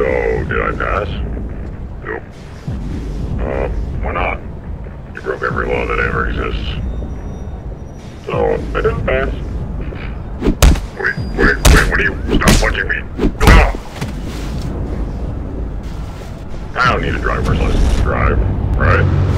So, did I pass? Nope. Um, why not? You broke every law that ever exists. So, I didn't pass. Wait, wait, wait, what are you? Stop punching me! Go! I don't need a driver's license to drive, right?